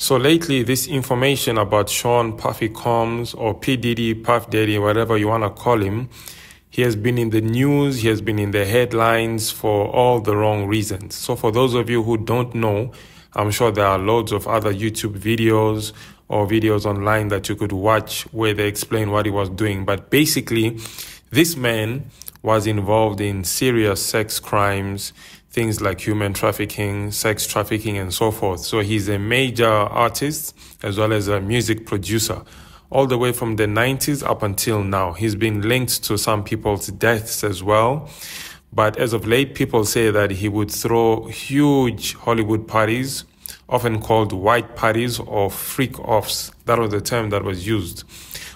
So lately, this information about Sean Puffy Combs or P. Diddy, Puff Daddy, whatever you want to call him, he has been in the news, he has been in the headlines for all the wrong reasons. So for those of you who don't know, I'm sure there are loads of other YouTube videos or videos online that you could watch where they explain what he was doing. But basically, this man was involved in serious sex crimes things like human trafficking, sex trafficking, and so forth. So he's a major artist as well as a music producer. All the way from the 90s up until now. He's been linked to some people's deaths as well. But as of late, people say that he would throw huge Hollywood parties, often called white parties or freak offs. That was the term that was used,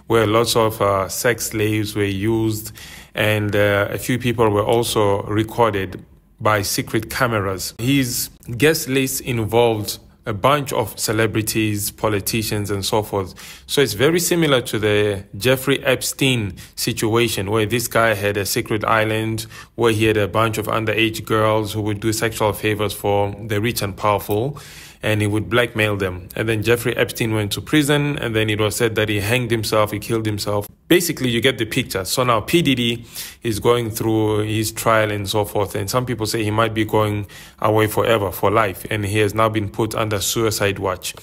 where lots of uh, sex slaves were used and uh, a few people were also recorded by secret cameras. His guest list involved a bunch of celebrities, politicians, and so forth. So it's very similar to the Jeffrey Epstein situation, where this guy had a secret island where he had a bunch of underage girls who would do sexual favors for the rich and powerful and he would blackmail them. And then Jeffrey Epstein went to prison, and then it was said that he hanged himself, he killed himself. Basically, you get the picture. So now P Diddy is going through his trial and so forth, and some people say he might be going away forever, for life, and he has now been put under suicide watch.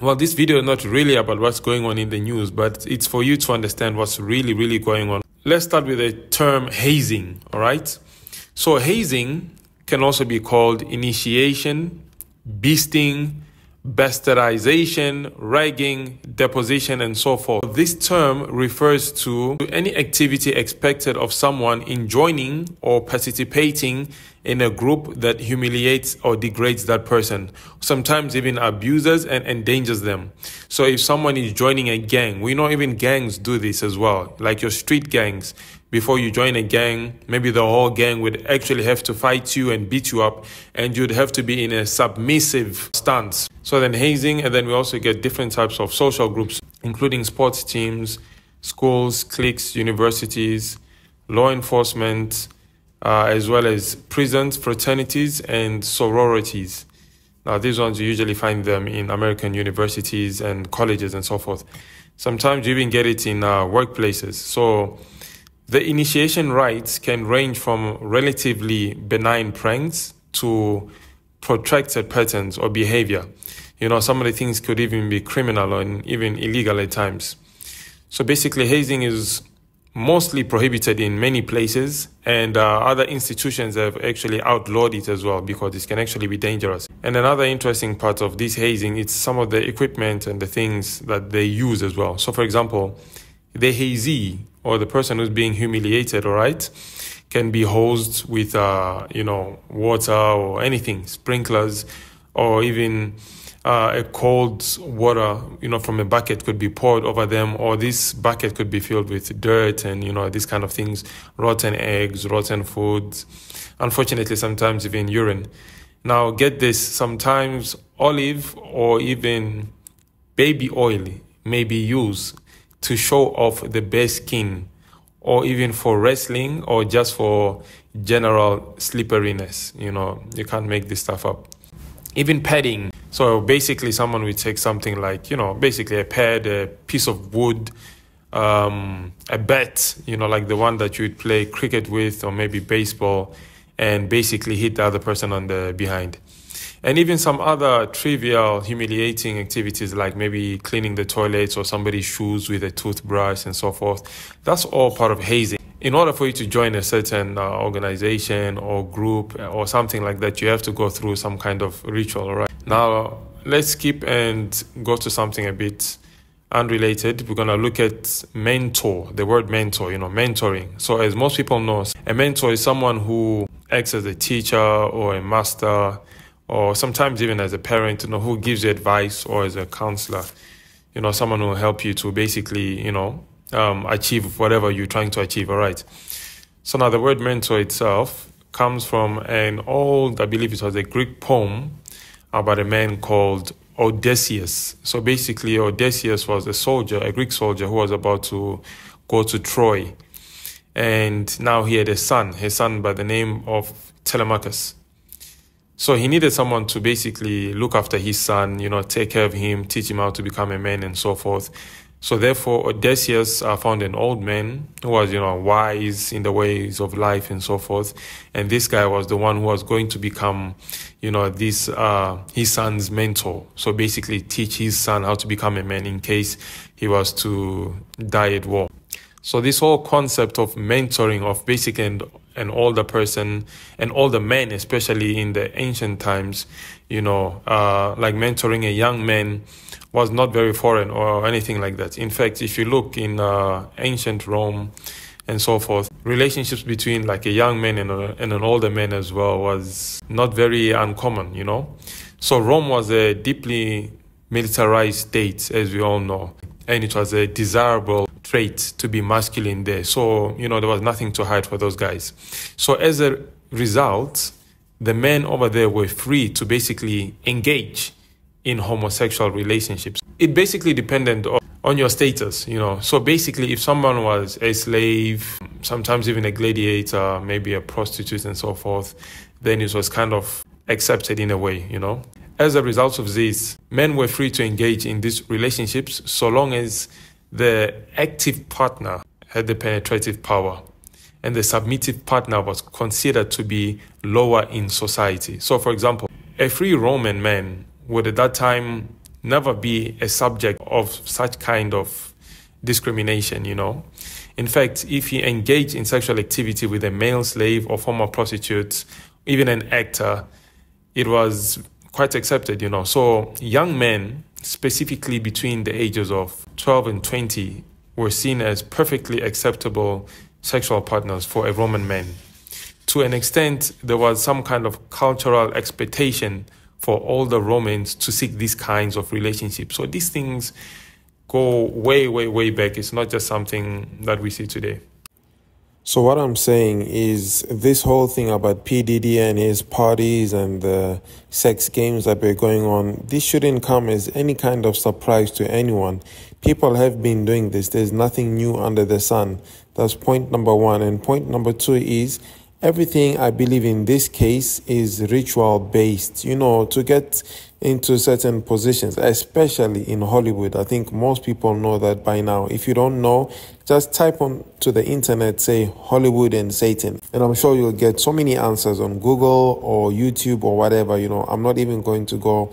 Well, this video is not really about what's going on in the news, but it's for you to understand what's really, really going on. Let's start with the term hazing, all right? So hazing can also be called initiation, beasting, bastardization, ragging, deposition, and so forth. This term refers to any activity expected of someone in joining or participating in a group that humiliates or degrades that person, sometimes even abuses and endangers them. So if someone is joining a gang, we know even gangs do this as well, like your street gangs before you join a gang, maybe the whole gang would actually have to fight you and beat you up, and you'd have to be in a submissive stance. So then hazing, and then we also get different types of social groups, including sports teams, schools, cliques, universities, law enforcement, uh, as well as prisons, fraternities, and sororities. Now, these ones you usually find them in American universities and colleges and so forth. Sometimes you even get it in uh, workplaces. So the initiation rites can range from relatively benign pranks to protracted patterns or behavior. You know, some of the things could even be criminal and even illegal at times. So basically, hazing is mostly prohibited in many places, and uh, other institutions have actually outlawed it as well because this can actually be dangerous. And another interesting part of this hazing is some of the equipment and the things that they use as well. So, for example, the hazee or the person who's being humiliated, all right, can be hosed with, uh, you know, water or anything, sprinklers, or even uh, a cold water, you know, from a bucket could be poured over them, or this bucket could be filled with dirt and, you know, these kind of things, rotten eggs, rotten foods, unfortunately, sometimes even urine. Now, get this, sometimes olive or even baby oil may be used to show off the best skin or even for wrestling or just for general slipperiness. You know, you can't make this stuff up. Even padding. So basically, someone would take something like, you know, basically a pad, a piece of wood, um, a bat, you know, like the one that you would play cricket with or maybe baseball, and basically hit the other person on the behind and even some other trivial, humiliating activities like maybe cleaning the toilets or somebody's shoes with a toothbrush and so forth. That's all part of hazing. In order for you to join a certain uh, organization or group or something like that, you have to go through some kind of ritual, right? Now, let's skip and go to something a bit unrelated. We're going to look at mentor, the word mentor, you know, mentoring. So, as most people know, a mentor is someone who acts as a teacher or a master or sometimes even as a parent, you know, who gives you advice or as a counselor, you know, someone who will help you to basically, you know, um, achieve whatever you're trying to achieve. All right. So now the word mentor itself comes from an old, I believe it was a Greek poem about a man called Odysseus. So basically, Odysseus was a soldier, a Greek soldier who was about to go to Troy. And now he had a son, his son by the name of Telemachus. So he needed someone to basically look after his son, you know, take care of him, teach him how to become a man and so forth. So therefore, Odysseus uh, found an old man who was, you know, wise in the ways of life and so forth. And this guy was the one who was going to become, you know, this, uh, his son's mentor. So basically teach his son how to become a man in case he was to die at war. So this whole concept of mentoring of basically an, an older person and older men, especially in the ancient times, you know, uh, like mentoring a young man was not very foreign or anything like that. In fact, if you look in uh, ancient Rome and so forth, relationships between like a young man and, a, and an older man as well was not very uncommon, you know. So Rome was a deeply militarized state, as we all know, and it was a desirable to be masculine there. So, you know, there was nothing to hide for those guys. So as a result, the men over there were free to basically engage in homosexual relationships. It basically depended on your status, you know. So basically, if someone was a slave, sometimes even a gladiator, maybe a prostitute and so forth, then it was kind of accepted in a way, you know. As a result of this, men were free to engage in these relationships so long as the active partner had the penetrative power and the submissive partner was considered to be lower in society. So, for example, a free Roman man would at that time never be a subject of such kind of discrimination, you know. In fact, if he engaged in sexual activity with a male slave or former prostitute, even an actor, it was quite accepted, you know. So young men, specifically between the ages of 12 and 20, were seen as perfectly acceptable sexual partners for a Roman man. To an extent, there was some kind of cultural expectation for all the Romans to seek these kinds of relationships. So these things go way, way, way back. It's not just something that we see today. So what I'm saying is this whole thing about P Diddy and his parties and the sex games that were going on, this shouldn't come as any kind of surprise to anyone. People have been doing this. There's nothing new under the sun. That's point number one. And point number two is everything I believe in this case is ritual based. You know, to get into certain positions, especially in Hollywood. I think most people know that by now. If you don't know, just type on to the internet, say Hollywood and Satan, and I'm sure you'll get so many answers on Google or YouTube or whatever. You know, I'm not even going to go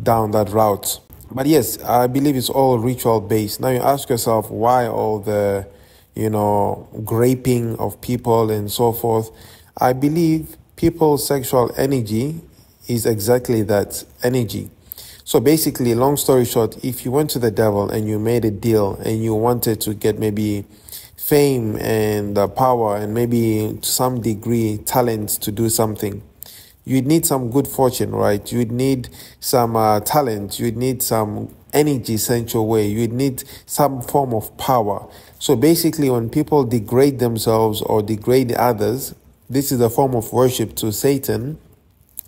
down that route. But yes, I believe it's all ritual based. Now you ask yourself why all the you know, graping of people and so forth. I believe people's sexual energy is exactly that energy. So basically, long story short, if you went to the devil and you made a deal and you wanted to get maybe fame and uh, power and maybe to some degree talent to do something, you'd need some good fortune, right? You'd need some uh, talent. You'd need some energy your way. You'd need some form of power. So basically, when people degrade themselves or degrade others, this is a form of worship to Satan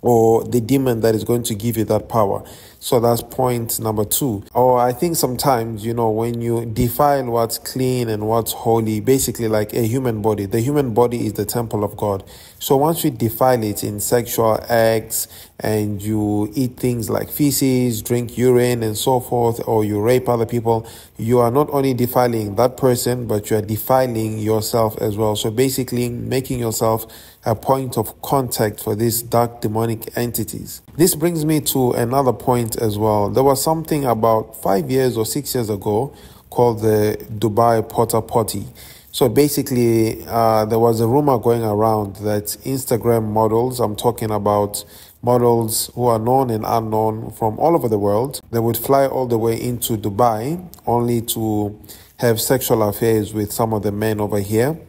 or the demon that is going to give you that power. So that's point number two. Or I think sometimes, you know, when you defile what's clean and what's holy, basically like a human body, the human body is the temple of God. So once we defile it in sexual acts and you eat things like feces, drink urine and so forth, or you rape other people, you are not only defiling that person, but you are defiling yourself as well. So basically making yourself a point of contact for these dark demonic entities. This brings me to another point as well. There was something about five years or six years ago called the Dubai Porta Potty. So basically, uh, there was a rumor going around that Instagram models, I'm talking about models who are known and unknown from all over the world, they would fly all the way into Dubai only to have sexual affairs with some of the men over here.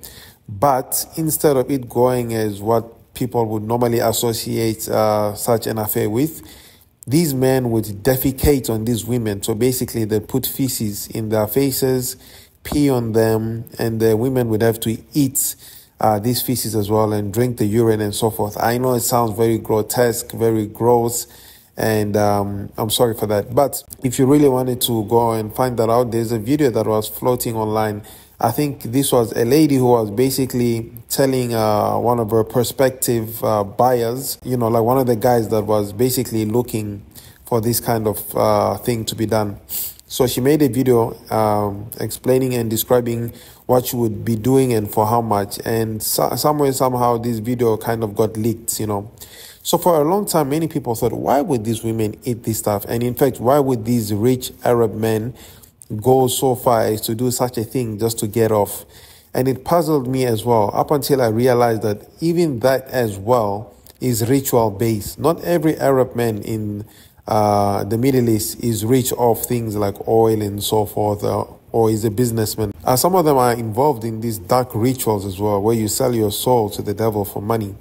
But instead of it going as what people would normally associate uh, such an affair with, these men would defecate on these women. So basically, they put feces in their faces, pee on them, and the women would have to eat uh, these feces as well and drink the urine and so forth. I know it sounds very grotesque, very gross, and um, I'm sorry for that. But if you really wanted to go and find that out, there's a video that was floating online I think this was a lady who was basically telling uh, one of her prospective uh, buyers, you know, like one of the guys that was basically looking for this kind of uh, thing to be done. So she made a video um, explaining and describing what she would be doing and for how much. And so- somewhere, somehow, this video kind of got leaked, you know. So for a long time, many people thought, why would these women eat this stuff? And in fact, why would these rich Arab men go so far as to do such a thing just to get off? And it puzzled me as well, up until I realized that even that as well is ritual based. Not every Arab man in uh, the Middle East is rich of things like oil and so forth, uh, or is a businessman. Uh, some of them are involved in these dark rituals as well, where you sell your soul to the devil for money.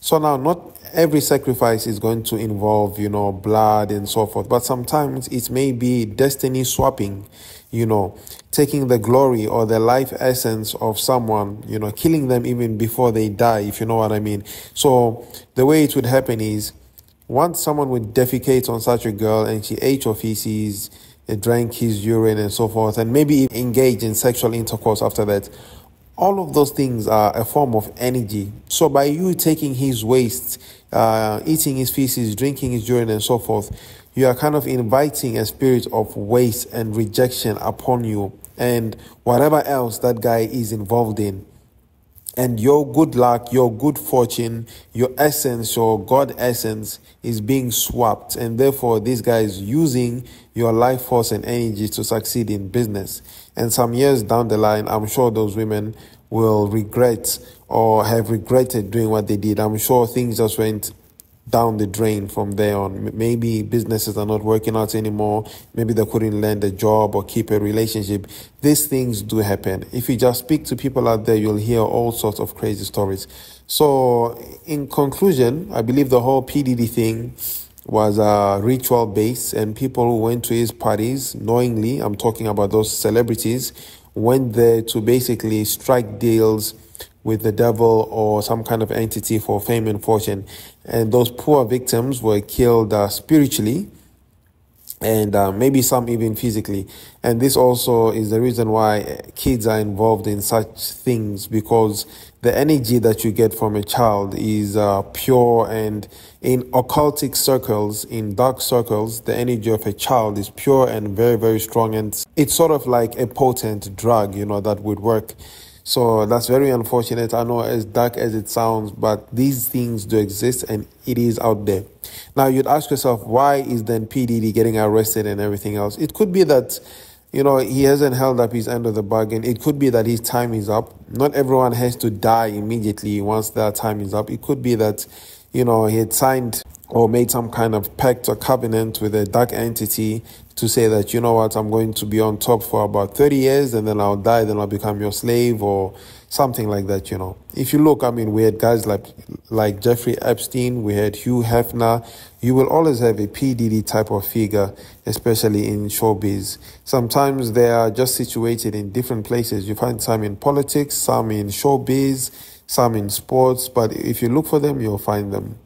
So now, not every sacrifice is going to involve, you know, blood and so forth, but sometimes it may be destiny swapping, you know, taking the glory or the life essence of someone, you know, killing them even before they die, if you know what I mean. So the way it would happen is once someone would defecate on such a girl and she ate your feces, drank his urine and so forth, and maybe even engage in sexual intercourse after that, all of those things are a form of energy. So by you taking his waste, uh, eating his feces, drinking his urine, and so forth, you are kind of inviting a spirit of waste and rejection upon you and whatever else that guy is involved in and your good luck, your good fortune, your essence, your God essence is being swapped. And therefore, this guy is using your life force and energy to succeed in business. And some years down the line, I'm sure those women will regret or have regretted doing what they did. I'm sure things just went down the drain from there on. Maybe businesses are not working out anymore. Maybe they couldn't land a job or keep a relationship. These things do happen. If you just speak to people out there, you'll hear all sorts of crazy stories. So, in conclusion, I believe the whole P Diddy thing was uh, ritual based, and people who went to his parties knowingly, I'm talking about those celebrities, went there to basically strike deals with the devil or some kind of entity for fame and fortune. And those poor victims were killed uh, spiritually and uh, maybe some even physically. And this also is the reason why kids are involved in such things because the energy that you get from a child is uh, pure and in occultic circles, in dark circles, the energy of a child is pure and very, very strong. And it's sort of like a potent drug, you know, that would work. So that's very unfortunate. I know as dark as it sounds, but these things do exist and it is out there. Now you'd ask yourself, why is then P Diddy getting arrested and everything else? It could be that, you know, he hasn't held up his end of the bargain. It could be that his time is up. Not everyone has to die immediately once their time is up. It could be that, you know, he had signed or made some kind of pact or covenant with a dark entity to say that, you know what, I'm going to be on top for about 30 years and then I'll die, then I'll become your slave or something like that, you know. If you look, I mean, we had guys like, like Jeffrey Epstein, we had Hugh Hefner. You will always have a P Diddy type of figure, especially in showbiz. Sometimes they are just situated in different places. You find some in politics, some in showbiz, some in sports, but if you look for them, you'll find them.